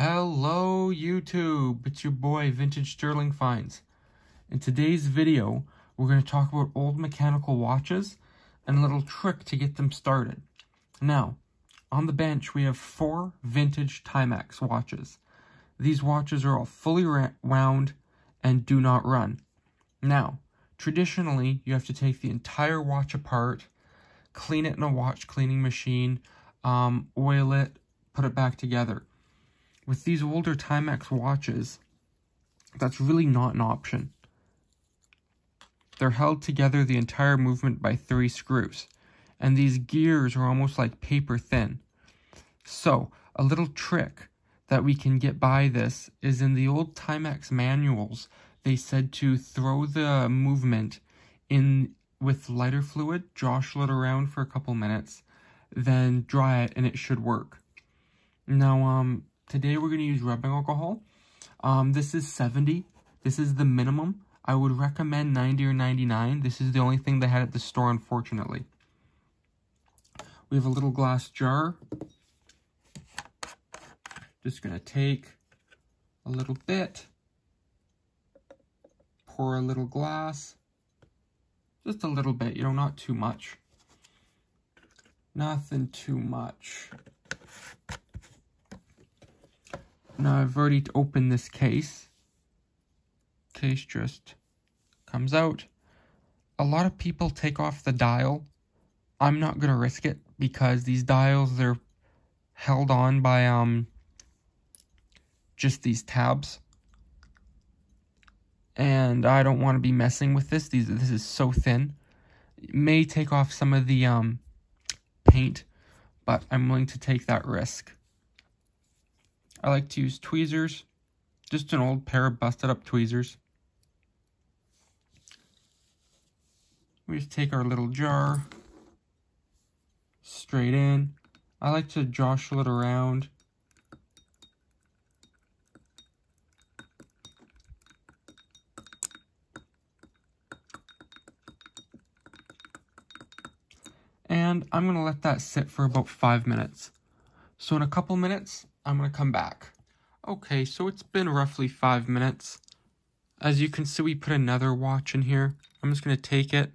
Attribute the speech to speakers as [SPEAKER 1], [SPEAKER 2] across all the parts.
[SPEAKER 1] Hello YouTube, it's your boy Vintage Sterling Finds. In today's video, we're going to talk about old mechanical watches and a little trick to get them started. Now, on the bench we have four vintage Timex watches. These watches are all fully wound and do not run. Now, traditionally you have to take the entire watch apart, clean it in a watch cleaning machine, um, oil it, put it back together. With these older Timex watches, that's really not an option. They're held together the entire movement by three screws, and these gears are almost like paper thin. So, a little trick that we can get by this is in the old Timex manuals, they said to throw the movement in with lighter fluid, jostle it around for a couple minutes, then dry it and it should work. Now, um, today we're going to use rubbing alcohol. Um, this is 70. This is the minimum. I would recommend 90 or 99. This is the only thing they had at the store, unfortunately. We have a little glass jar. Just going to take a little bit. Pour a little glass. Just a little bit, you know, not too much. Nothing too much. Now I've already opened this case. Case just comes out. A lot of people take off the dial. I'm not going to risk it because these dials, they're held on by um just these tabs. And I don't want to be messing with this. These This is so thin. It may take off some of the um paint, but I'm willing to take that risk. I like to use tweezers, just an old pair of busted up tweezers. We just take our little jar, straight in. I like to jostle it around. and I'm going to let that sit for about five minutes. So in a couple minutes, I'm to come back. Okay, so it's been roughly five minutes. As you can see, we put another watch in here. I'm just to take it.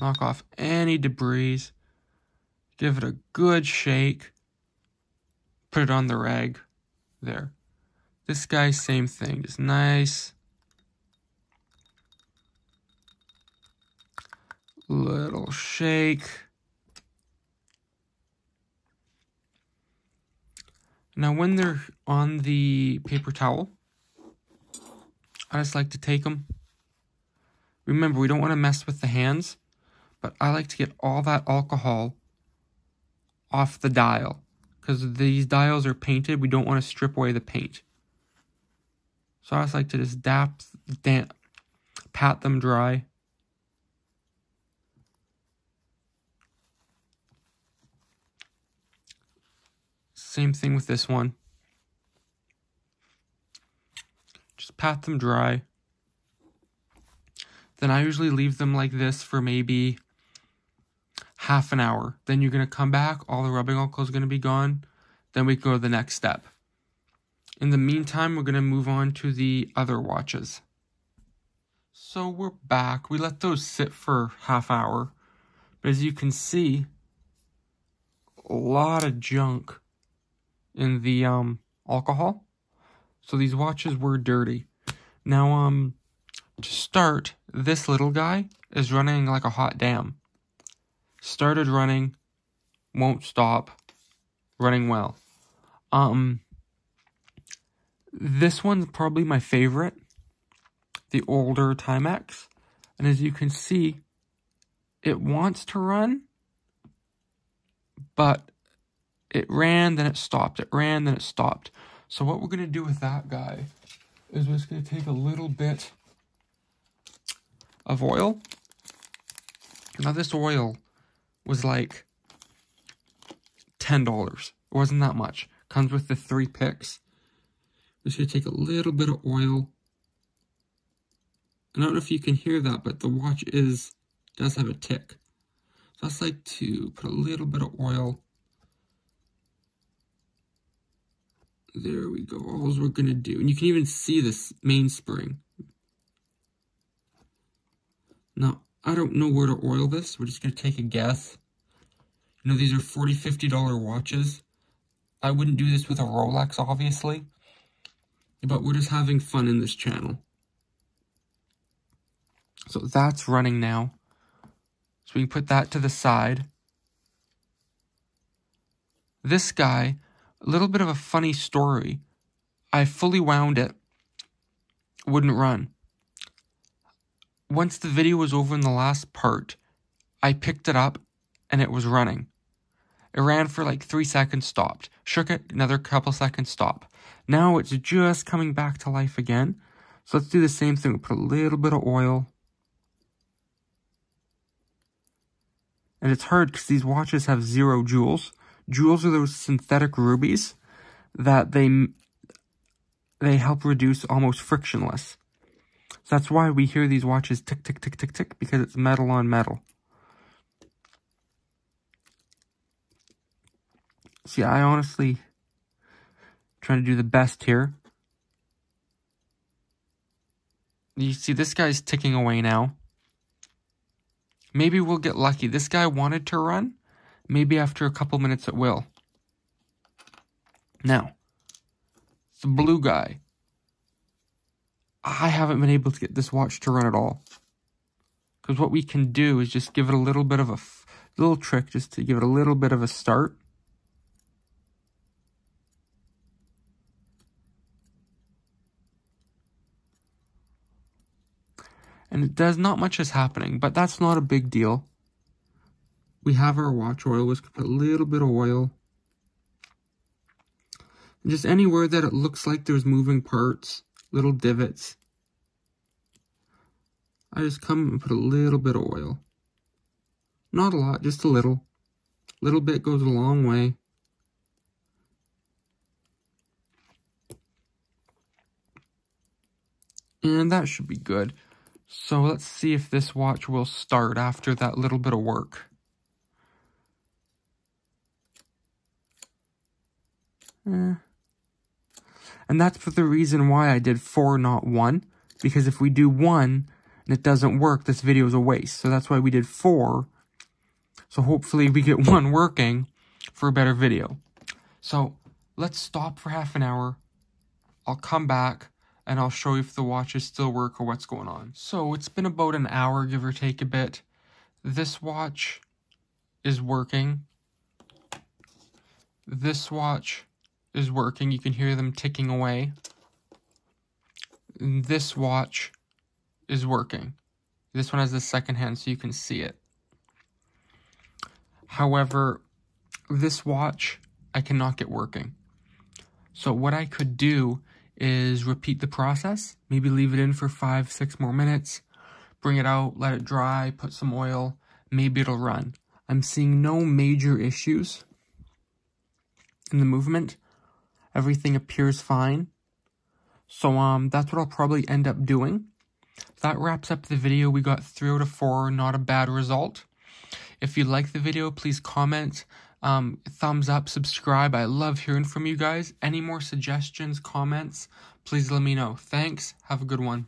[SPEAKER 1] Knock off any debris. Give it a good shake. Put it on the rag. There. This guy, same thing. Just nice Little shake. Now when they're on the paper towel, I just like to take them. Remember, we don't want to mess with the hands, but I like to get all that alcohol off the dial. Because these dials are painted, we don't want to strip away the paint. So I just like to just dap, damp, pat them dry. Same thing with this one. Just pat them dry. Then I usually leave them like this for maybe half an hour. Then you're going to come back, all the rubbing alcohol is going to be gone. Then we go to the next step. In the meantime, we're going to move on to the other watches. So we're back. We let those sit for half hour. But as you can see, a lot of junk in the um, alcohol. So these watches were dirty. Now, um, to start, this little guy is running like a hot damn. Started running, won't stop, running well. Um, this one's probably my favorite, the older Timex. And as you can see, it wants to run, but it ran, then it stopped. It ran, then it stopped. So what we're going to do with that guy is we're just going to take a little bit of oil. Now this oil was like $10. It wasn't that much. Comes with the three picks. We're just going to take a little bit of oil. I don't know if you can hear that, but the watch is does have a tick. So just like to put a little bit of oil There we go. All we're going to do. And you can even see this mainspring. Now, I don't know where to oil this. We're just going to take a guess. You know, these are $40, $50 watches. I wouldn't do this with a Rolex, obviously. But we're just having fun in this channel. So that's running now. So we can put that to the side. This guy, a little bit of a funny story. I fully wound it, wouldn't run. Once the video was over in the last part, I picked it up and it was running. It ran for like three seconds, stopped. Shook it, another couple seconds, stop. Now it's just coming back to life again. So let's do the same thing. Put a little bit of oil. And it's hard because these watches have zero jewels. Jewels are those synthetic rubies that they they help reduce almost frictionless. So that's why we hear these watches tick, tick, tick, tick, tick, because it's metal on metal. See, I honestly trying to do the best here. You see, this guy's ticking away now. Maybe we'll get lucky. This guy wanted to run. Maybe after a couple minutes it will. Now, the blue guy. I haven't been able to get this watch to run at all. Because what we can do is just give it a little bit of a little trick just to give it a little bit of a start. And it does not much is happening, but that's not a big deal. We have our watch oil. Let's put a little bit of oil. And just anywhere that it looks like there's moving parts, little divots. I just come and put a little bit of oil. Not a lot, just a little. Little bit goes a long way. And that should be good. So let's see if this watch will start after that little bit of work. Eh. And that's for the reason why I did four, not one. Because if we do one and it doesn't work, this video is a waste. So that's why we did four. So hopefully we get one working for a better video. So let's stop for half an hour. I'll come back and I'll show you if the watches still work or what's going on. So it's been about an hour, give or take a bit. This watch is working. This watch is working. You can hear them ticking away. This watch is working. This one has the second hand so you can see it. However, this watch I cannot get working. So what I could do is repeat the process. Maybe leave it in for five, six more minutes. Bring it out, let it dry, put some oil. Maybe it'll run. I'm seeing no major issues in the movement. Everything appears fine. So um, that's what I'll probably end up doing. That wraps up the video. We got 3 out of 4, not a bad result. If you like the video, please comment, um, thumbs up, subscribe. I love hearing from you guys. Any more suggestions, comments, please let me know. Thanks. Have a good one.